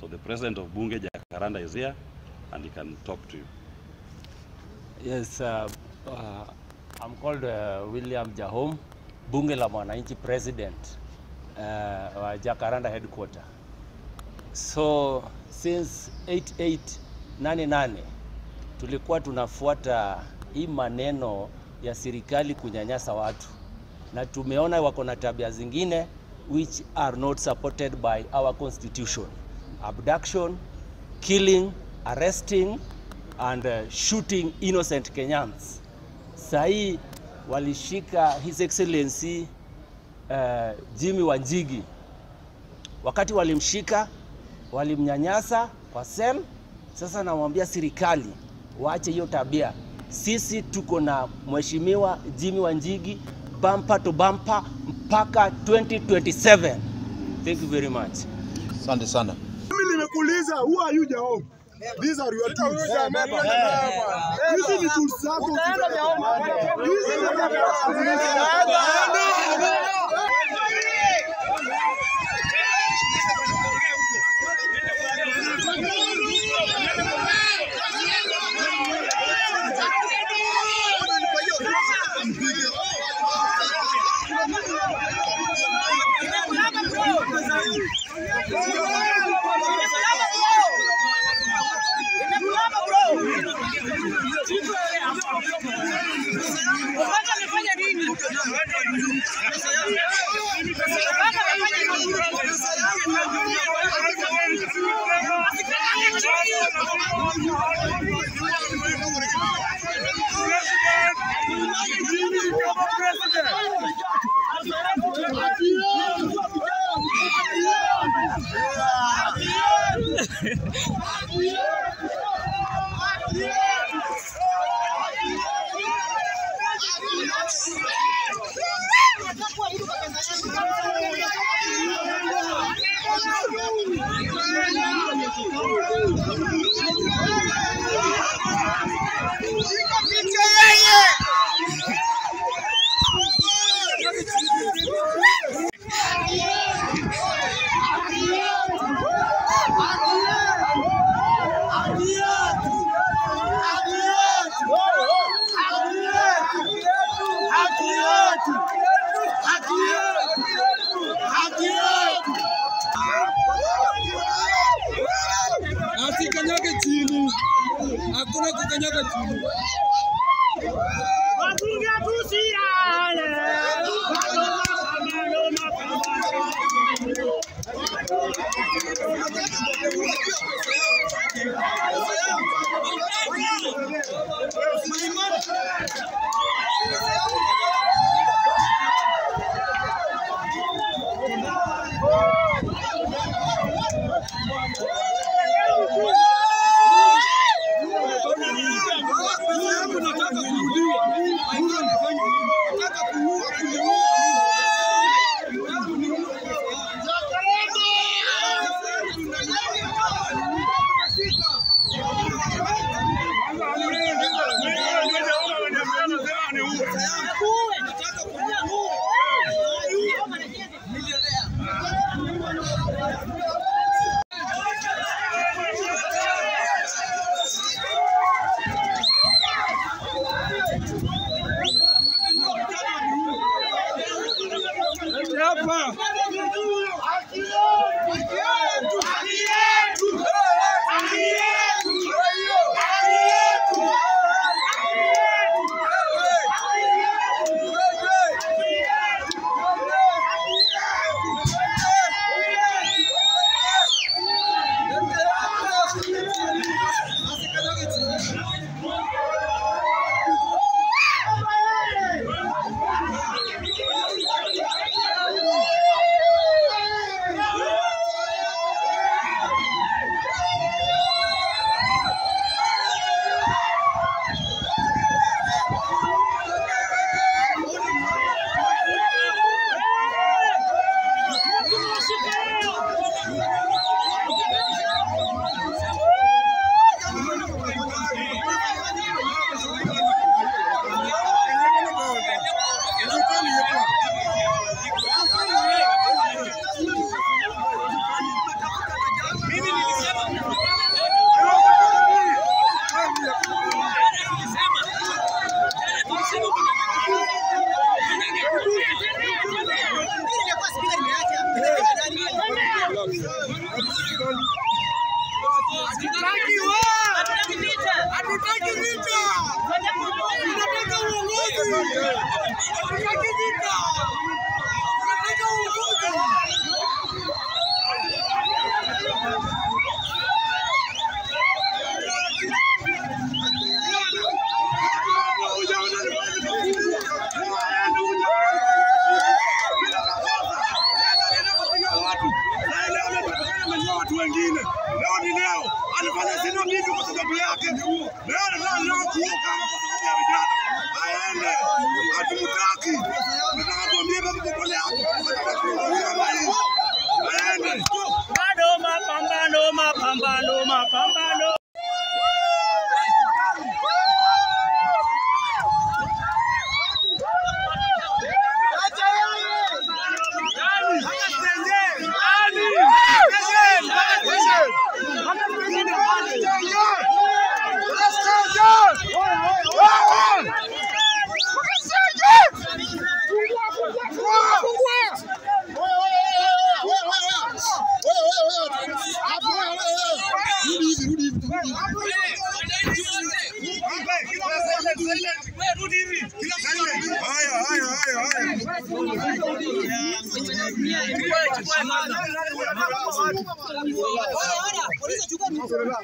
So the president of Bunge, Jacaranda, is here and he can talk to you. Yes, uh, uh, I'm called uh, William Jahom, Bunge la Mwananchi President uh, wa Jacaranda headquarter. So since 8888 tulikuwa tunafuata hii maneno ya serikali kunyanyasa watu, na tumeona wako na tabia zingine which are not supported by our constitution abduction killing arresting and uh, shooting innocent Kenyans. Sahii walishika His Excellency uh, Jimmy Wanjigi. Wakati walimshika walimnyanyasa kwa sel. Sasa namwambia serikali waache hiyo tabia. Sisi tuko na mheshimiwa Jimmy Wanjigi bumper to bumper mpaka 2027. Thank you very much. Asante sana. Mimi who are you Jahom? These are your tools. Hizi ni tools zako. Hizi ni watu Thank you. Tunataka uongozi, tunataka vita. Wengine. Leo ni leo, alifanya sina vitu kwa sababu yake. Leo leo kuoka kwa sababu ya vijana. Aende, hatumtaki. Nataka tuambie baba popole hapo. Aende. Bado mapambano, mapambano, mapambano. Ora, ora, polisi achukua mikono.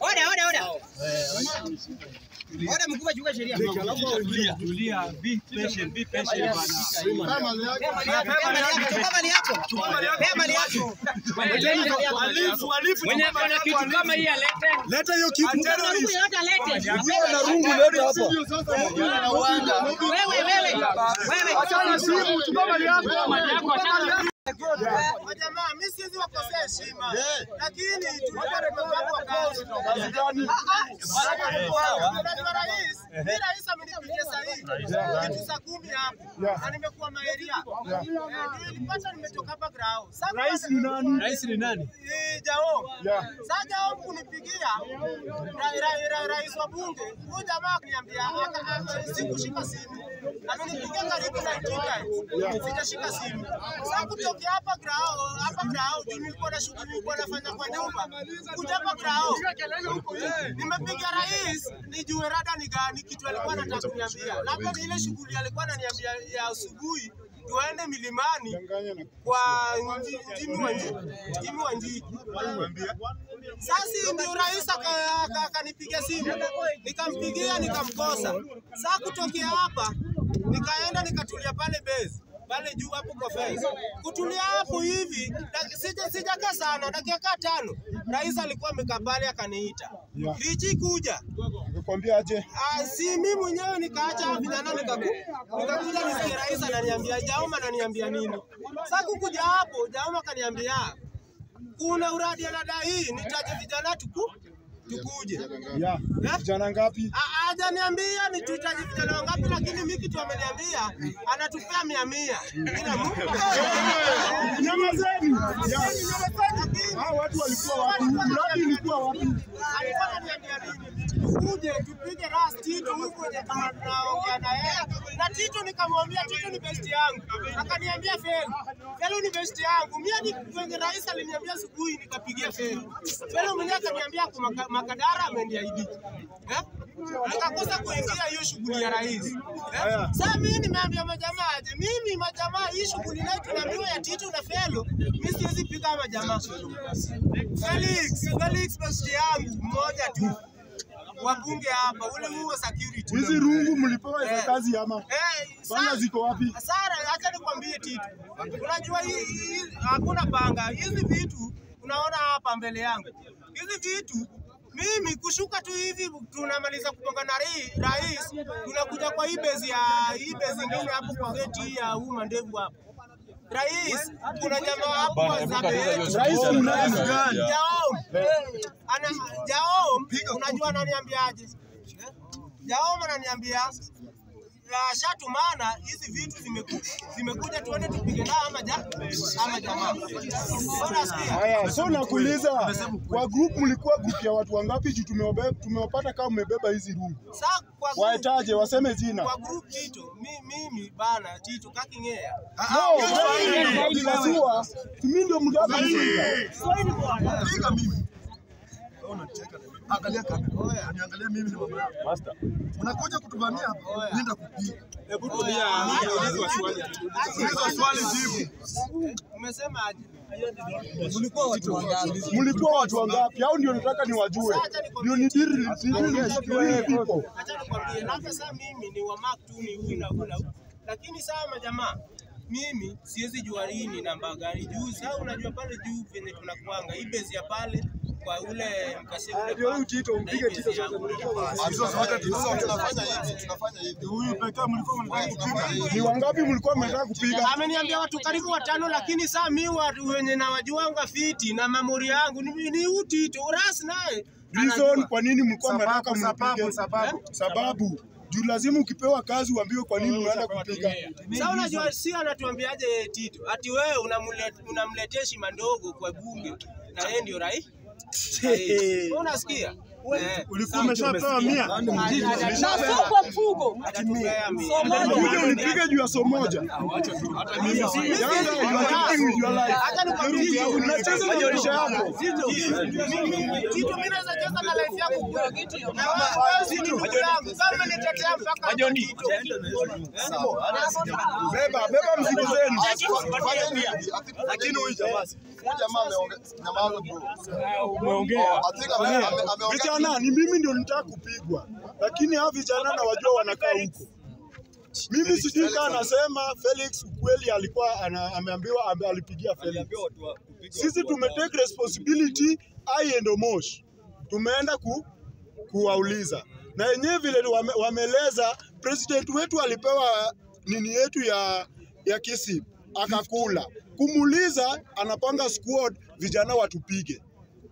Oda, oda, oda. Oda mkubwa chukua sheria. Tulia, tulia, be patient, be patient bana. Chukua mali yako. Pea mali yako. Mwenye ako kitu kama hii alete. Leta hiyo kitu. Yote alete. Ukiwa na rungu leta hapa. Wewe, wewe. Wewe. Jamaa, mimi siwezi wakosea heshima, lakini rais, mimi rais amenipigia sahihi kitu saa kumi hapo. Na nimekuwa maeria, Eh, nilipata nimetoka hapa grao. Rais ni nani? Rais ni nani? Jao. Sasa Jao ra- rais wa bunge, huyu jamaa akaniambia aka- aka- sikushika simu. Amenipigia karibu 19 times. Sijashika simu. Sasa kutokea hapa grao, hapa grao nilikuwa na shughuli nilikuwa nafanya kwa nyumba. Kuja hapa grao. Nimepiga rais nijue rada ni gani kitu alikuwa anataka kuniambia. Labda ile shughuli alikuwa ananiambia ya asubuhi tuende milimani kwa Jimmy Wanji, Jimmy Wanji. Sasa ndio rais aka- aka- simu, nikampigia nikamkosa. Saa kutokea hapa nikaenda nikatulia pale base pale juu hapo kwa fence. Kutulia hapo hivi sija sijakaa sana, dakika tano, rais alikuwa amekaa pale akaniita, Yeah. kuja Nikwambia aje? Ah, si mimi mwenyewe nikaacha vijana nikaku nikakuja nisikie rais ananiambia Jauma ananiambia nini. Sasa kukuja hapo jaoma kaniambia kuna uradi anadai nitaje vijana tuku tukuje. Ya. Eh? Vijana ngapi? Ah, Hajaniambia ni tuhitaji vijana wangapi, lakini mimi kitu ameniambia anatupea mia mia Nyamazeni. Nyamazeni. Hao watu walikuwa wapi? Mradi ilikuwa wapi? alikuwa ananiambia nini? Uje tupige ras Tito huko kama na yeye. Na Tito nikamwambia Tito ni best yangu. Akaniambia Felu. Felu ni best yangu. Mimi ni kwenye rais aliniambia asubuhi nikapigia Felu. Felu mwenyewe akaniambia kwa maka, Makadara ameniahidi. Eh? Nikakosa kuingia hiyo shughuli ya rais. Eh? Sasa mimi nimeambia majamaa aje. Mimi majamaa hii shughuli nayo tunaambiwa ya Tito na Felu. Mimi siwezi piga majamaa. Felix, Felix best yangu mmoja tu. Wabunge hapa ule huo security. Hizi rungu mlipewa hizo Eh. kazi ama? Eh, Panga ziko wapi? Sara, acha nikwambie Tito. Unajua hakuna panga. Hizi vitu unaona hapa mbele yangu. Hizi vitu mimi kushuka tu hivi tunamaliza kupanga na rais, tunakuja kwa hii bezi ya hii bezi ingine hapo kwa geti ya huu mandevu hapo. Rais, kuna jamaa hapo wa. Rais ni nani? Jaom. Ana Jaom, unajua ananiambiaje? Jao ananiambia "Ah, shatumana hizi vitu zimeku- zimekuja tuende tupige nao ama ja ama jamaa. Haya, so nakuuliza kwa group mlikuwa group ya watu wangapi juu tumewapata kama mmebeba hizi rungu? Sasa Waetaje waseme jina? kwa group Tito, mimi bana Tito kakingea. No. Mimi ndio mtu. Piga unacheka. Angalia kamera. Niangalia mimi ni mama yako. Master. Unakuja kutuvamia hapa, nenda kupiga. Hebu tulia. Hizo swali jibu. Umesema aje? Mlikuwa watu wangapi? Au ndio nataka niwajue. Ndio ni diri diri people. Acha nikwambie, na sasa mimi ni wa mark tu ni huyu na huyu. Lakini sawa majamaa mimi siwezi jua lini namba gani juu. Sasa unajua pale juu venye tunakuanga hii base ya pale kwa ule mkase ule Ndio huyu pale, Tito, na hii mpige Tito yangu. Hizo zote tunafanya hivi, tunafanya hivi. Huyu pekee mlikuwa mnataka. Ni wangapi mlikuwa mnataka kupiga? Ameniambia watu karibu watano, lakini saa mi wenye nawajuanga fiti na mamori yangu ni, ni utito ras naye Reason kwa nini mlikuwa mnataka mpige? sababu. Sababu juu lazima ukipewa kazi uambiwe kwa nini unaenda kupiga. Sasa unajua si anatuambiaje Tito ati wewe unamletea shima ndogo kwa bunge na yeye ndio rais. Unasikia? Eh. Ulikuwa umeshapewa mia. Kuja unipige juu ya so moja. Unacheza na maisha yako. Tito, Tito, mimi naweza cheza na life yako kweli. Na wewe si ndugu yangu. Kama nitetea mpaka Tito. Beba, beba mzigo zenu. Lakini huyu jamaa ameongea Vijana ni mimi ndio nitaka kupigwa, lakini hao vijana na wajua wanakaa huko. Mimi sijui kama anasema Felix ukweli alikuwa ana, ameambiwa alipigia Felix. Sisi tumetake responsibility I and Omosh. Tumeenda ku, kuwauliza na yenyewe vile wame, wameeleza president wetu alipewa nini yetu ya ya kisi akakula kumuliza anapanga squad vijana watupige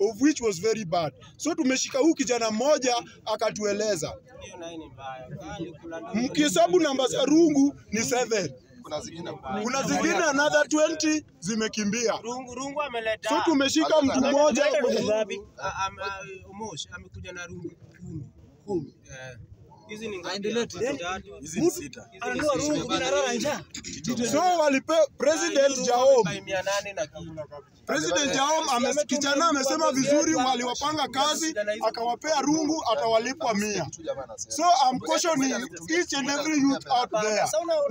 of which was very bad. So tumeshika huu kijana mmoja akatueleza, mkihesabu namba za rungu ni 7 kuna zingine, another 20 zimekimbia. Rungu, rungu ameleta. So tumeshika mtu mmoja amekuja na rungu 10. 10 so walipe president Jaom. President Jaom kijana amesema vizuri, waliwapanga kazi akawapea rungu, atawalipwa mia. So I'm cautioning each and every youth out there,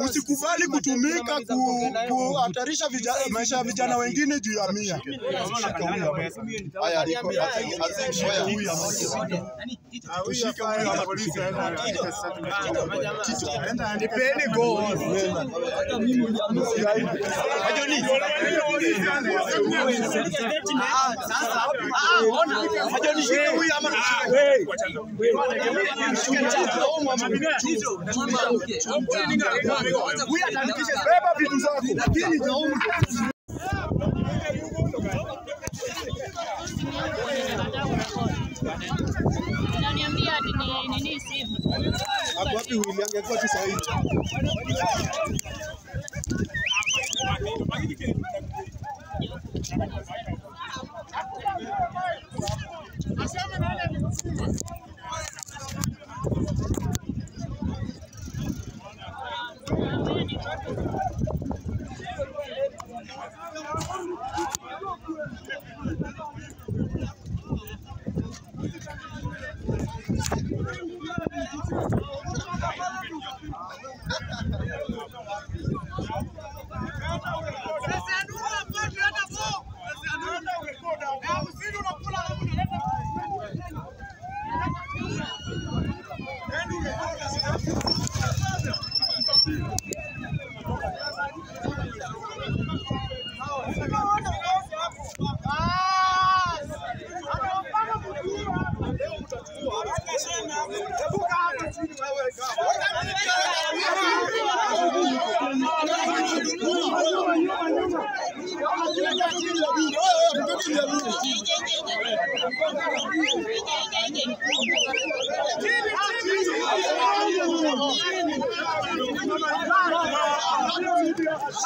usikubali kutumika kuhatarisha maisha ya vijana wengine juu ya mia. Nipeni goals. Beba vitu zako. Nini simu. Ako wapi Willy? Angekuwa tu sahihi.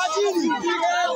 Ajiri!